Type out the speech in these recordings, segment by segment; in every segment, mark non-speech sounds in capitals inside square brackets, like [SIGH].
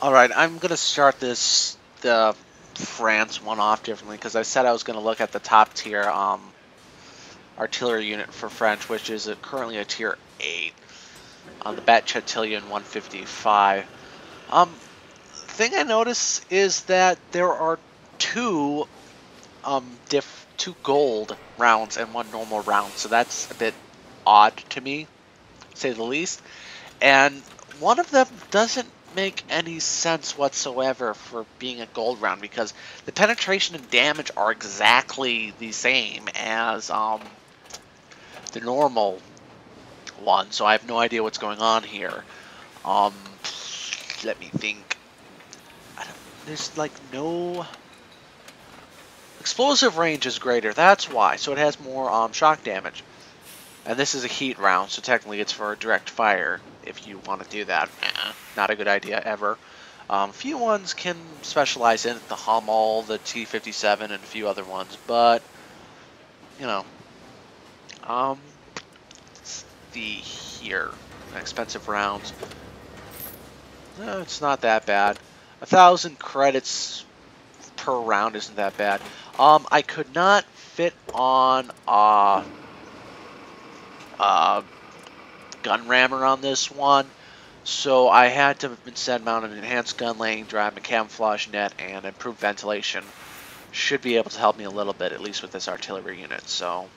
All right, I'm gonna start this the France one off differently because I said I was gonna look at the top tier um, artillery unit for French, which is a, currently a tier eight on the Bat Chatillon 155. Um, thing I notice is that there are two um diff two gold rounds and one normal round, so that's a bit odd to me, say the least. And one of them doesn't make any sense whatsoever for being a gold round because the penetration and damage are exactly the same as um, the normal one, so I have no idea what's going on here. Um, let me think. there's like no explosive range is greater. That's why. So it has more um, shock damage. And this is a heat round, so technically it's for direct fire if you want to do that. Eh, not a good idea ever. Um, few ones can specialize in the Hummel, the T-57, and a few other ones, but, you know, um, the here, expensive rounds. No, it's not that bad. A thousand credits per round isn't that bad. Um, I could not fit on, a, uh, gun rammer on this one. So I had to instead mount an enhanced gun laying drive, a camouflage net, and improved ventilation. Should be able to help me a little bit, at least with this artillery unit. So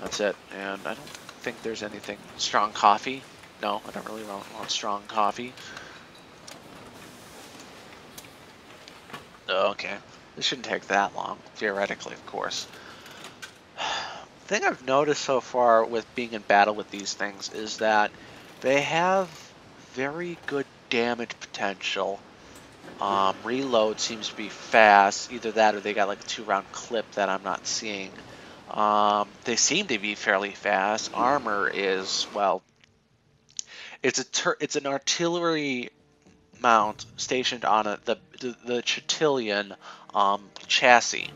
that's it. And I don't think there's anything. Strong coffee? No, I don't really want, want strong coffee. Okay. This shouldn't take that long, theoretically, of course [SIGHS] thing I've noticed so far with being in battle with these things is that they have very good damage potential. Um, reload seems to be fast. Either that or they got like a two round clip that I'm not seeing. Um, they seem to be fairly fast. Armor is, well, it's a it's an artillery mount stationed on a, the, the, Chatillon um, chassis.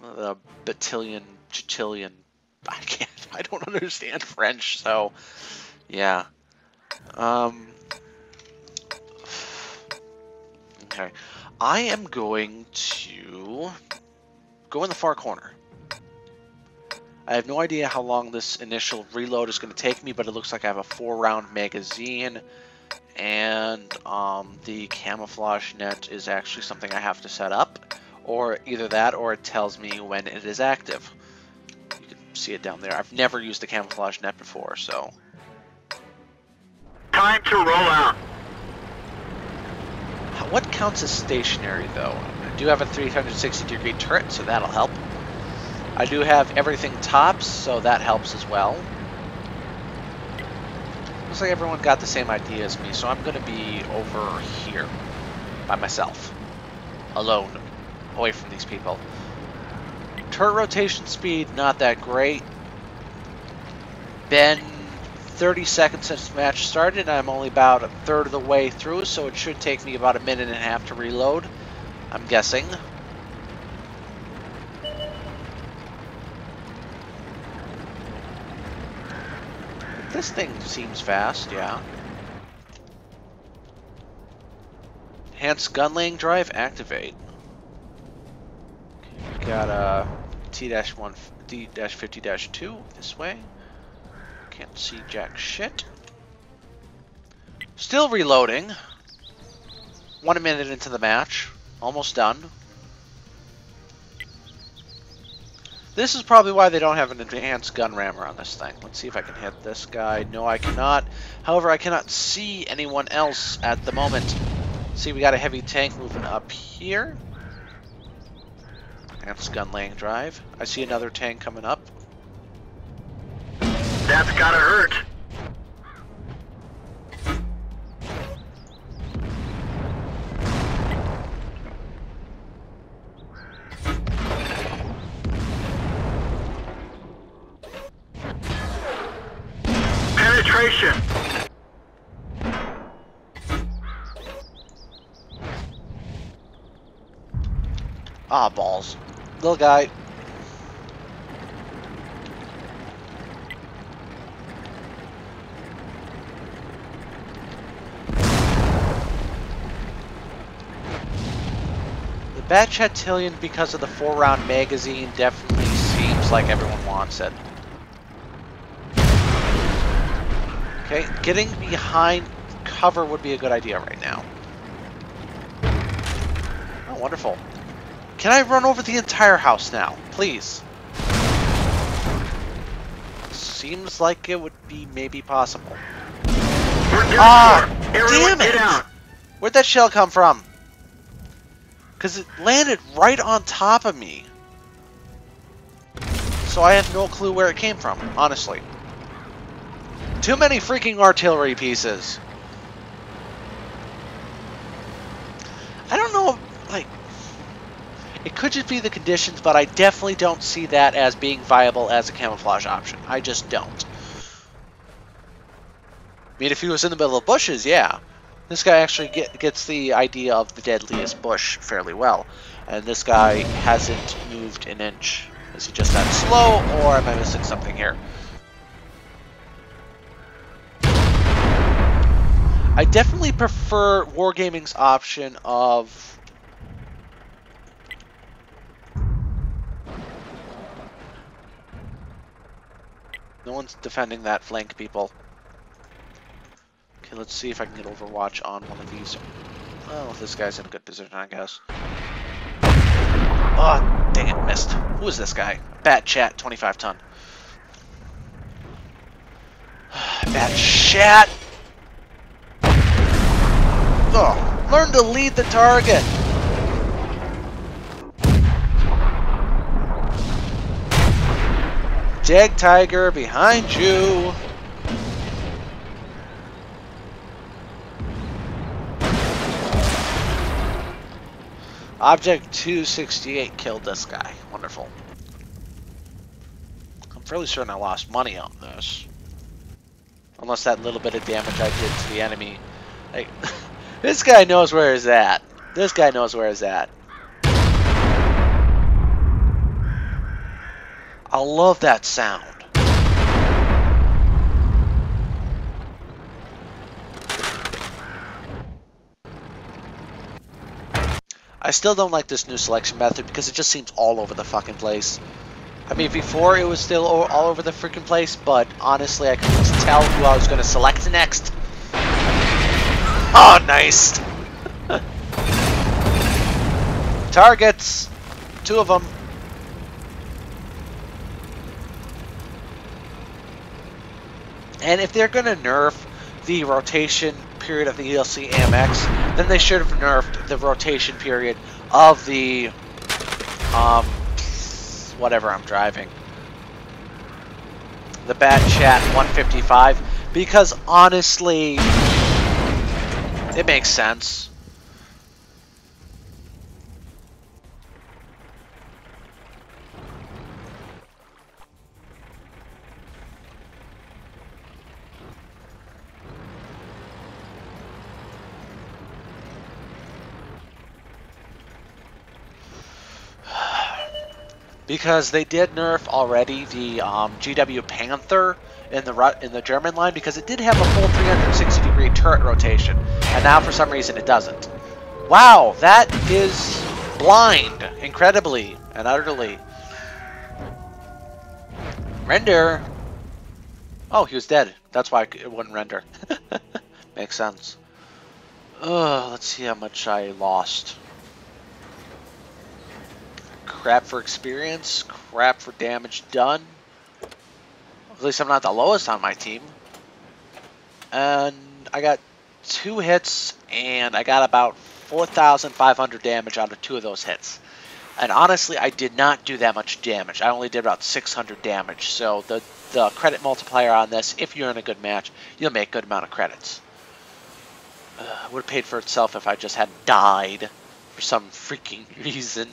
The battalion Chichilian. I can't. [LAUGHS] I don't understand French, so yeah. Um. Okay, I am going to go in the far corner. I have no idea how long this initial reload is going to take me, but it looks like I have a four-round magazine, and um, the camouflage net is actually something I have to set up, or either that or it tells me when it is active you can see it down there. I've never used the camouflage net before, so. Time to roll out. What counts as stationary, though? I do have a 360 degree turret, so that'll help. I do have everything tops, so that helps as well. Looks like everyone got the same idea as me, so I'm going to be over here by myself, alone, away from these people. Turret rotation speed, not that great. Been 30 seconds since the match started. And I'm only about a third of the way through, so it should take me about a minute and a half to reload. I'm guessing. This thing seems fast, yeah. Enhanced gun laying drive, activate. Got a T-1, D-50-2 this way. Can't see jack shit. Still reloading. One minute into the match. Almost done. This is probably why they don't have an advanced gun rammer on this thing. Let's see if I can hit this guy. No, I cannot. However, I cannot see anyone else at the moment. See, we got a heavy tank moving up here. That's gun laying drive. I see another tank coming up. That's gotta hurt. Penetration. Ah, balls. little guy. The Bat Chatilian, because of the four-round magazine, definitely seems like everyone wants it. Okay, getting behind cover would be a good idea right now. Oh, wonderful. Can I run over the entire house now? Please. Seems like it would be maybe possible. Ah. Everyone damn it. Where'd that shell come from? Because it landed right on top of me. So I have no clue where it came from, honestly. Too many freaking artillery pieces. I don't know, like... It could just be the conditions, but I definitely don't see that as being viable as a camouflage option. I just don't. I mean, if he was in the middle of bushes, yeah. This guy actually get, gets the idea of the deadliest bush fairly well. And this guy hasn't moved an inch. Is he just that slow, or am I missing something here? I definitely prefer Wargaming's option of... No one's defending that flank, people. Okay, let's see if I can get Overwatch on one of these. Well, this guy's in a good position, I guess. Oh, dang it, missed. Who is this guy? Bat Chat, 25 ton. [SIGHS] Bat Chat! Learn to lead the target! Jagdtiger behind you! Object 268 killed this guy. Wonderful. I'm fairly certain I lost money on this. Unless that little bit of damage I did to the enemy. Like, [LAUGHS] this guy knows where he's at. This guy knows where he's at. I love that sound. I still don't like this new selection method because it just seems all over the fucking place. I mean, before it was still all over the freaking place, but honestly, I couldn't tell who I was going to select next. Oh, nice! Targets! Two of them. And if they're going to nerf the rotation period of the ELC AMX, then they should have nerfed the rotation period of the um whatever I'm driving. The Bat Chat 155 because honestly it makes sense. Because they did nerf already the um, GW Panther in the in the German line because it did have a full 360 degree turret rotation, and now for some reason it doesn't. Wow, that is blind, incredibly and utterly. Render. Oh, he was dead. That's why it wouldn't render. [LAUGHS] Makes sense. Uh, let's see how much I lost. Crap for experience, crap for damage done. At least I'm not the lowest on my team. And I got two hits, and I got about 4,500 damage out of two of those hits. And honestly, I did not do that much damage. I only did about 600 damage. So the, the credit multiplier on this, if you're in a good match, you'll make a good amount of credits. Uh, would have paid for itself if I just had died for some freaking [LAUGHS] reason.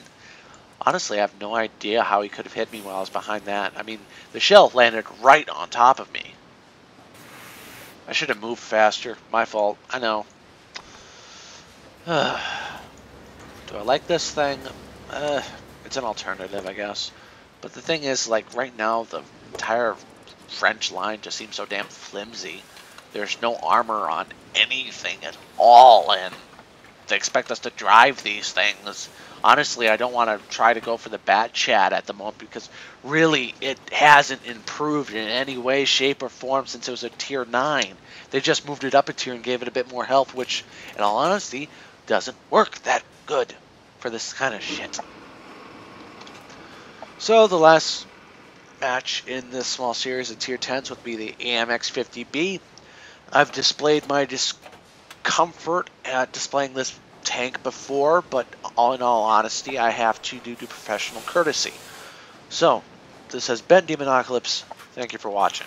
Honestly, I have no idea how he could have hit me while I was behind that. I mean, the shell landed right on top of me. I should have moved faster. My fault. I know. [SIGHS] Do I like this thing? Uh, it's an alternative, I guess. But the thing is, like, right now, the entire French line just seems so damn flimsy. There's no armor on anything at all, and they expect us to drive these things. Honestly, I don't want to try to go for the Bat Chat at the moment because really it hasn't improved in any way, shape, or form since it was a tier 9. They just moved it up a tier and gave it a bit more health, which, in all honesty, doesn't work that good for this kind of shit. So the last match in this small series of tier 10s would be the AMX 50B. I've displayed my discomfort at displaying this tank before, but all in all honesty, I have to due to professional courtesy. So, this has been Demonocolips. Thank you for watching.